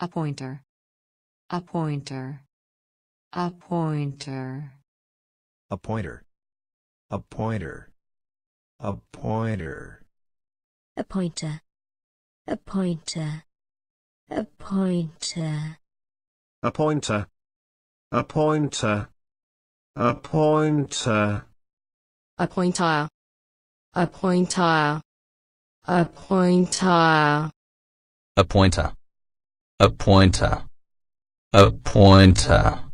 Appointor. A pointer. A pointer. Appointor. A pointer. A pointer. appointor, a pointer, a pointer, Appointor. A pointer. Appointor. A pointile. Appointor. A pointile. Appointor. Appointor. A pointer.